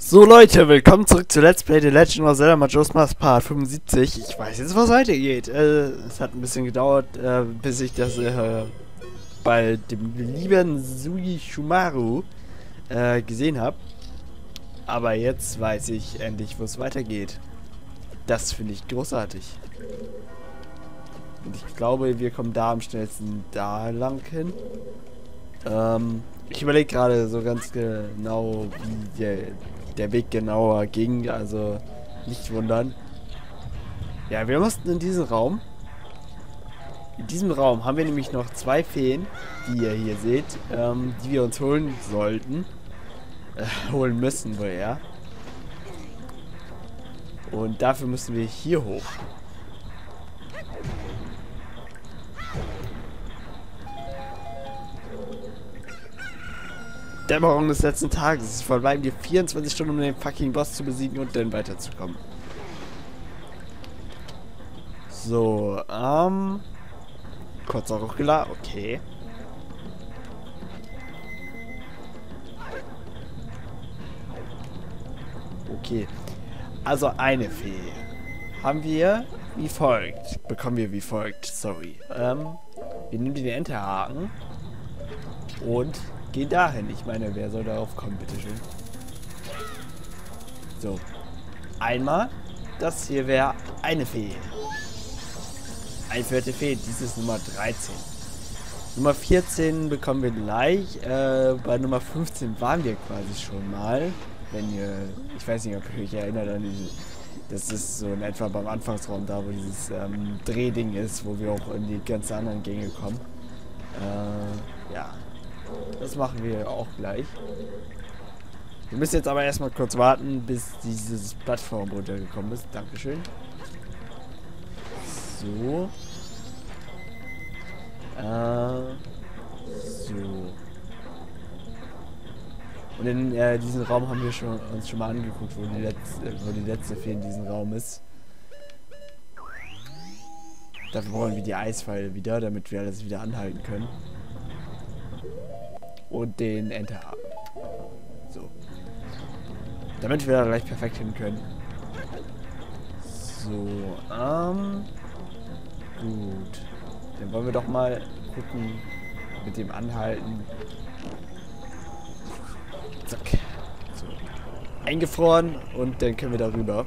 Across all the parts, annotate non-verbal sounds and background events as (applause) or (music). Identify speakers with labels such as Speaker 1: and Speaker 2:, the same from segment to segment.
Speaker 1: So Leute, willkommen zurück zu Let's Play The Legend of Zelda Majora's Mask Part 75. Ich weiß jetzt, was weitergeht. Äh, es hat ein bisschen gedauert, äh, bis ich das äh, bei dem lieben Sui Shumaru äh, gesehen habe. Aber jetzt weiß ich endlich, wo es weitergeht. Das finde ich großartig. Und ich glaube, wir kommen da am schnellsten da lang hin. Ähm, ich überlege gerade so ganz genau, wie der, der Weg genauer ging, also nicht wundern. Ja, wir mussten in diesen Raum. In diesem Raum haben wir nämlich noch zwei Feen, die ihr hier seht, ähm, die wir uns holen sollten. Äh, holen müssen wohl eher. Und dafür müssen wir hier hoch. Dämmerung des letzten Tages. Es verbleiben dir 24 Stunden, um den fucking Boss zu besiegen und dann weiterzukommen. So, ähm... Kurz auch geladen. Okay. Okay. Also eine Fee. Haben wir wie folgt. Bekommen wir wie folgt. Sorry. Ähm, wir nehmen den Enterhaken. Und gehen dahin. Ich meine, wer soll darauf kommen, bitteschön. So. Einmal. Das hier wäre eine Fee. Einführte Fee. Dies ist Nummer 13. Nummer 14 bekommen wir gleich. Äh, bei Nummer 15 waren wir quasi schon mal. Wenn ihr, ich weiß nicht, ob ihr euch erinnert an diese, das ist so in etwa beim Anfangsraum da, wo dieses ähm, Drehding ist, wo wir auch in die ganzen anderen Gänge kommen. Äh, ja. Das machen wir auch gleich. Wir müssen jetzt aber erstmal kurz warten, bis dieses Plattform runtergekommen ist. Dankeschön. So. Äh, so. Und in äh, diesem Raum haben wir schon, uns schon mal angeguckt, wo die, letzte, wo die letzte Fee in diesem Raum ist. Dafür brauchen wir die Eispfeile wieder, damit wir alles wieder anhalten können. Und den Enter haben. So. Damit wir da gleich perfekt hin können. So, ähm. Gut. Dann wollen wir doch mal gucken mit dem Anhalten. Zack. So. Eingefroren und dann können wir darüber.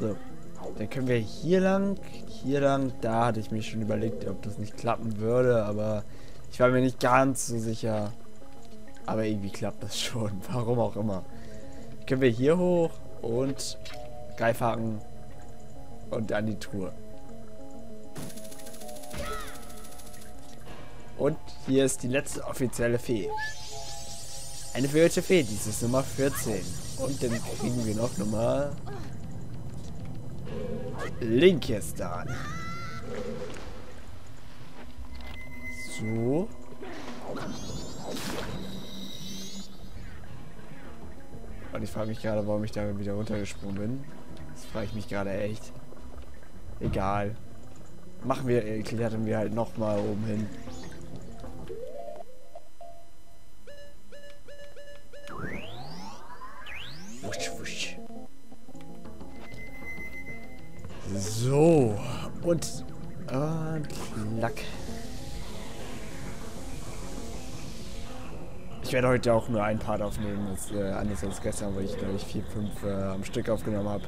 Speaker 1: So. Dann können wir hier lang, hier lang. Da hatte ich mich schon überlegt, ob das nicht klappen würde, aber ich war mir nicht ganz so sicher. Aber irgendwie klappt das (laughs) schon. Warum auch immer. Können wir hier hoch und Greifhaken und an die Truhe. Und hier ist die letzte offizielle Fee. Eine verhüllte Fee, dies ist Nummer 14. Und dann kriegen wir noch Nummer... Linkestan. So. Und ich frage mich gerade, warum ich da wieder runtergesprungen bin. Das frage ich mich gerade echt. Egal. Machen wir, klettern wir halt nochmal oben hin. Heute auch nur ein Part aufnehmen, das, äh, anders als gestern, wo ich glaube ich vier, fünf äh, am Stück aufgenommen habe.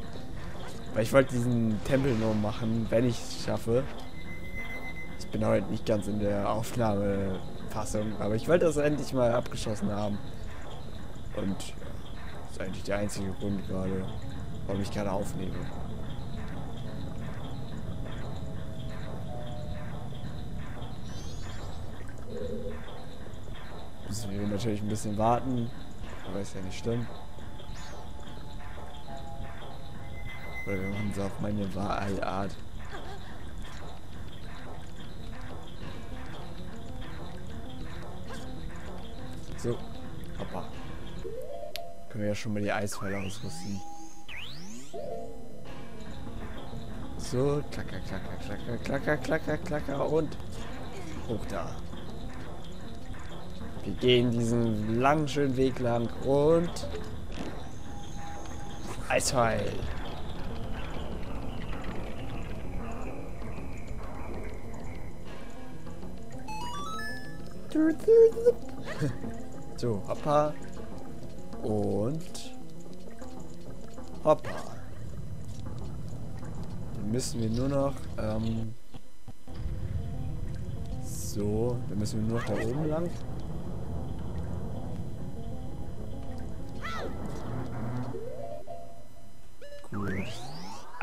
Speaker 1: Weil ich wollte diesen Tempel nur machen, wenn ich es schaffe. Ich bin heute nicht ganz in der Aufnahmefassung, aber ich wollte das endlich mal abgeschlossen haben. Und ja, das ist eigentlich der einzige Grund gerade, warum ich gerade aufnehme. Müssen wir natürlich ein bisschen warten. Aber ist ja nicht schlimm. Oder wir machen es auf meine Wahlart. So. Hoppa. Können wir ja schon mal die Eispfeile ausrüsten. So, klacker, klacker, klacker, klacker, klacker, klacker und hoch da. Wir gehen diesen langen, schönen Weg lang und... Eisheil. (laughs) so, hoppa. Und... Hoppa. Dann müssen wir nur noch... Ähm, so, dann müssen wir nur noch da oben lang.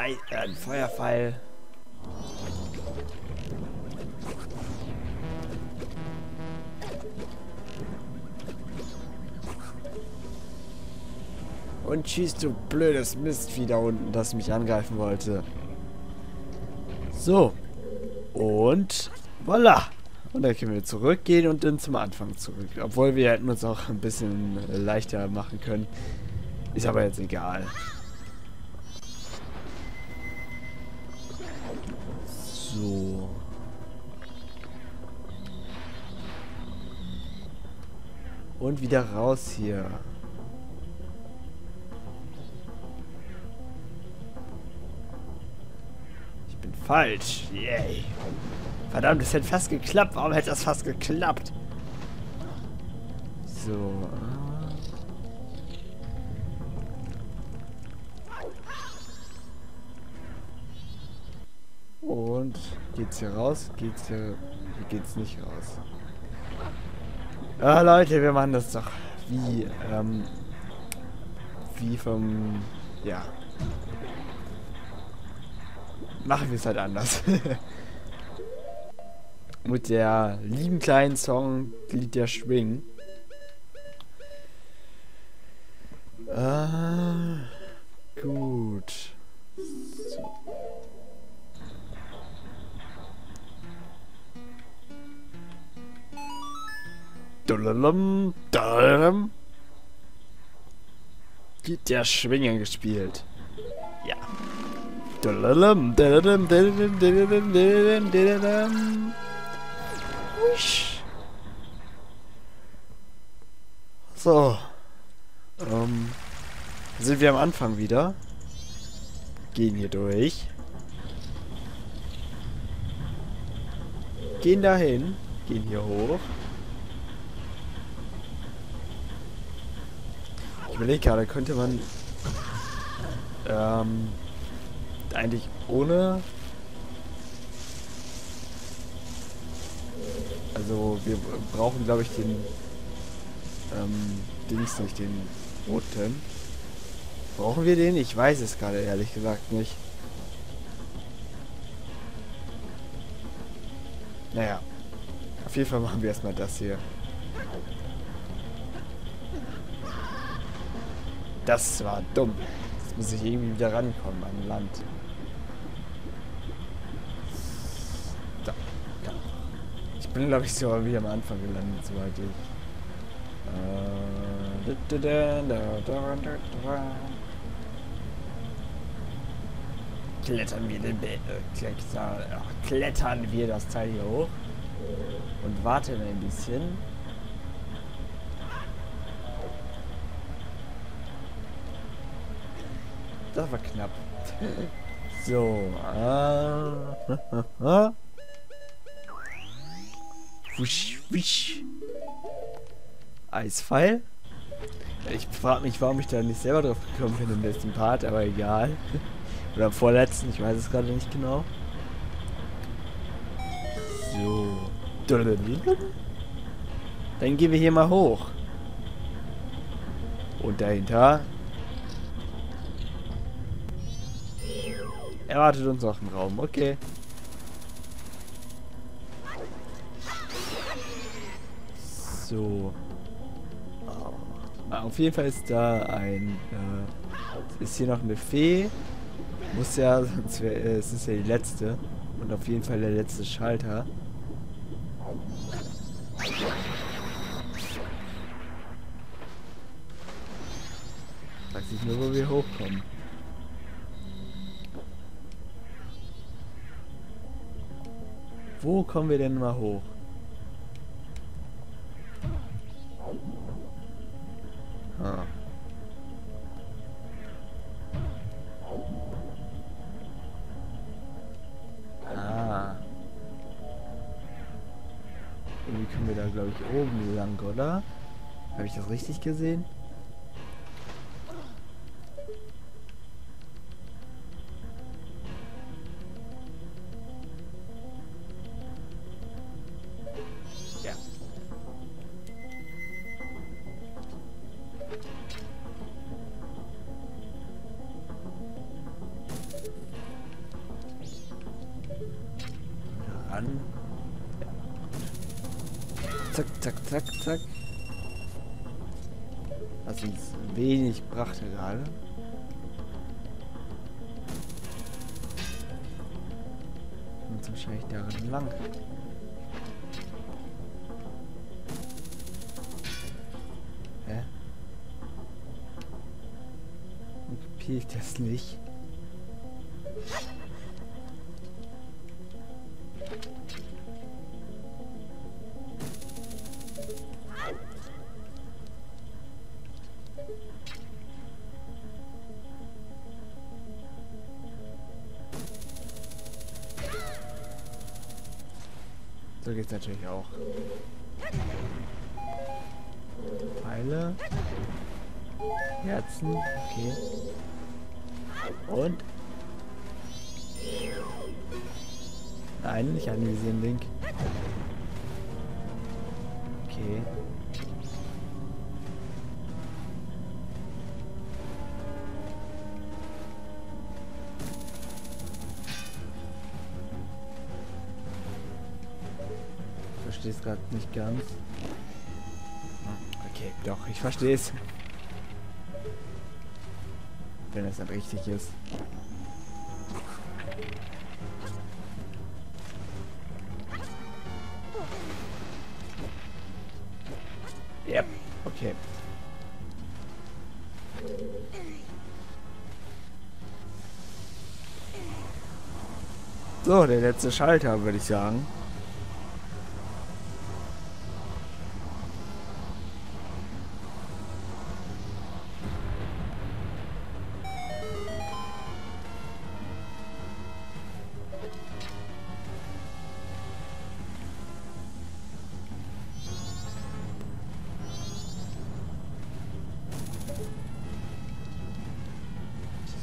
Speaker 1: Ein, ein Feuerpfeil. Und schießt du blödes Mistvieh da unten, das mich angreifen wollte. So. Und voila. Und dann können wir zurückgehen und dann zum Anfang zurück. Obwohl wir hätten uns auch ein bisschen leichter machen können. Ist aber jetzt egal. So. Und wieder raus hier. Ich bin falsch. Yay. Verdammt, es hätte fast geklappt. Warum hätte das fast geklappt? So. Und geht's hier raus? Geht's hier. Geht's nicht raus. Ah, Leute, wir machen das doch wie, ähm, wie vom, ja. Machen wir es halt anders. (laughs) Mit der lieben kleinen Song Lied der Schwing. Ah, gut. Der Schwingen gespielt. Ja. So. Ähm, sind wir am Anfang wieder. Gehen hier durch. Gehen dahin. Gehen hier hoch. Ich überlege gerade, könnte man ähm, eigentlich ohne Also wir brauchen, glaube ich, den ähm, Dings nicht, den roten. Brauchen wir den? Ich weiß es gerade ehrlich gesagt nicht. Naja. Auf jeden Fall machen wir erstmal das hier. Das war dumm. Jetzt muss ich irgendwie wieder rankommen an Land. bin, glaube ich, so wie am Anfang gelandet, soweit ich. Klettern wir den äh, klettern wir das Teil hier hoch und warten ein bisschen. Das war knapp. So. Äh, Wusch, wusch. Eispfeil. Ich frage mich, warum ich da nicht selber drauf gekommen bin im letzten Part, aber egal. Oder im vorletzten, ich weiß es gerade nicht genau. So. Dann gehen wir hier mal hoch. Und dahinter erwartet uns auch ein Raum. Okay. So. Ah, auf jeden Fall ist da ein. Äh, ist hier noch eine Fee. Muss ja, sonst wär, äh, es ist ja die letzte. Und auf jeden Fall der letzte Schalter. Weiß ich nur, wo wir hochkommen. Wo kommen wir denn mal hoch? Ah. ah. Irgendwie können wir da, glaube ich, oben lang, oder? Habe ich das richtig gesehen? Zack, zack, zack, zack. Was uns wenig brachte gerade. Und wahrscheinlich darin lang. Hä? Und kapiere ich das nicht? Geht's natürlich auch. Pfeile. Herzen. Okay. Und? Nein, nicht anvisieren, Link. Gerade nicht ganz. Okay, doch, ich verstehe es. Wenn es dann richtig ist. Yep, okay. So, der letzte Schalter, würde ich sagen.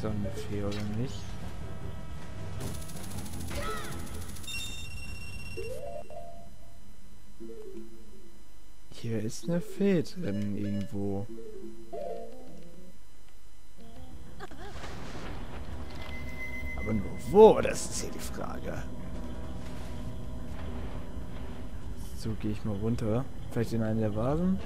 Speaker 1: Sonnenfee oder nicht? Hier ist eine Fee drin irgendwo. Aber nur wo, das ist hier die Frage. So gehe ich mal runter. Vielleicht in einen der Vasen.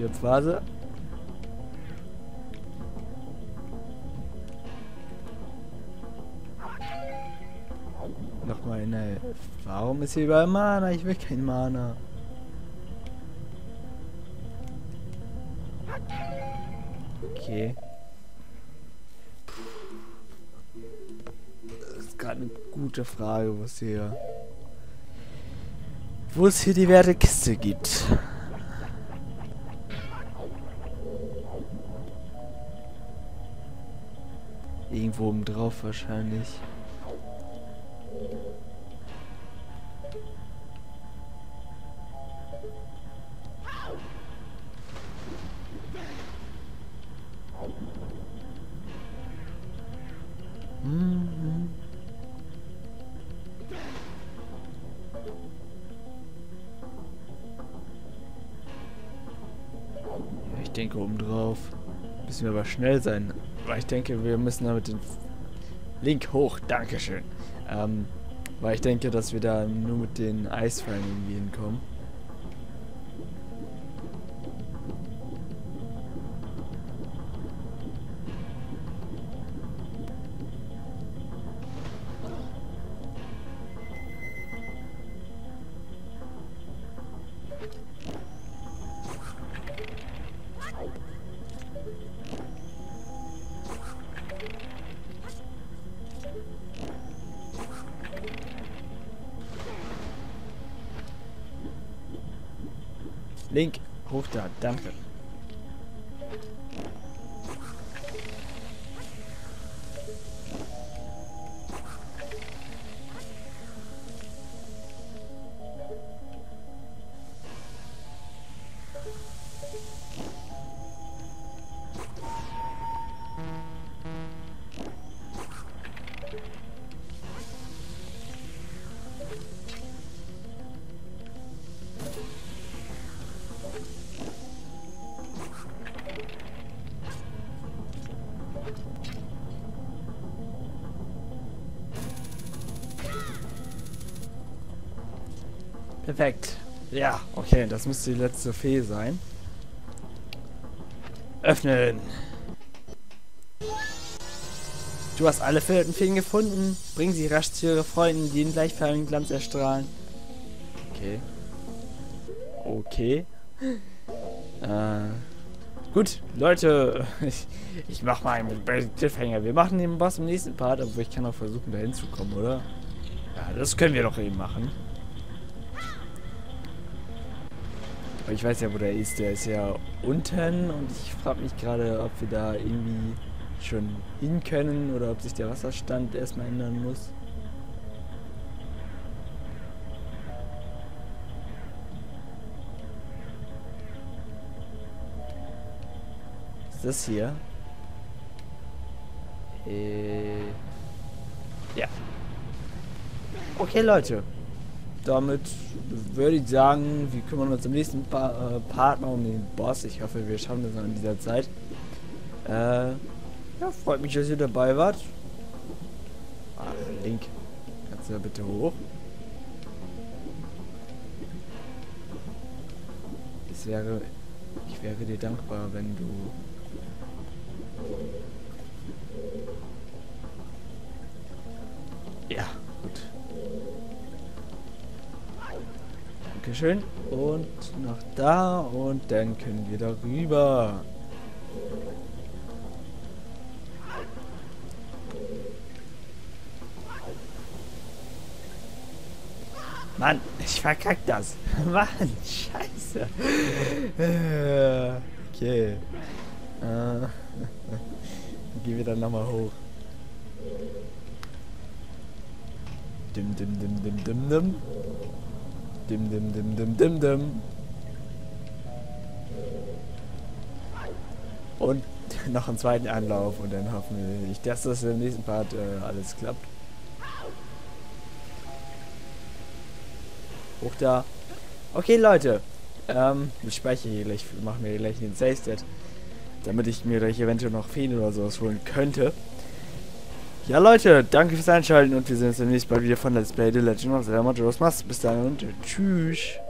Speaker 1: Stirbphase. Nochmal eine. Warum ist hier überall Mana? Ich will kein Mana. Okay. Das ist gerade eine gute Frage, wo es hier. Wo es hier die werte Kiste gibt. Irgendwo oben drauf wahrscheinlich. Mhm. Ich denke oben drauf. Müssen wir aber schnell sein. Weil ich denke, wir müssen damit den Link hoch. Dankeschön. Ähm, weil ich denke, dass wir da nur mit den Eisfallen irgendwie hinkommen. Link, hoch da, danke. Perfekt. Ja, okay, das müsste die letzte Fee sein. Öffnen. Du hast alle verhüllten Feen gefunden. Bring sie rasch zu ihre Freunden, die in gleichförmigen Glanz erstrahlen. Okay. Okay. Äh. Gut, Leute, (laughs) ich, ich mach mal einen Cliffhanger. Wir machen den Boss im nächsten Part, obwohl ich kann auch versuchen, da hinzukommen, oder? Ja, das können wir doch eben machen. Aber ich weiß ja, wo der ist. Der ist ja unten und ich frage mich gerade, ob wir da irgendwie schon hin können oder ob sich der Wasserstand erstmal ändern muss. ist das hier? Äh, ja. Okay, Leute damit würde ich sagen, wir kümmern uns im nächsten pa äh, Part um den Boss. Ich hoffe, wir schaffen das in dieser Zeit. Äh, ja, freut mich, dass ihr dabei wart. Ah, Link, kannst du da bitte hoch? Es wäre, ich wäre dir dankbar, wenn du ja, Dankeschön. Und nach da und dann können wir darüber. Mann, ich verkack das. (laughs) Mann, scheiße. Okay. Äh, (laughs) gehen wir dann nochmal hoch. Dim, dim, dim, dim, dim, dim. Dim, dim, dim, dim, dim, dim. Und (laughs) noch einen zweiten Anlauf und dann hoffen wir, dass das im nächsten Part äh, alles klappt. Hoch da. Okay, Leute. Ähm, ich speichere hier gleich, machen wir gleich den Save damit ich mir gleich eventuell noch Feen oder sowas holen könnte. Ja Leute, danke fürs Einschalten und wir sehen uns demnächst bald wieder von Let's Play The Legend of Zelda Majora's Mask. Bis dann und tschüss.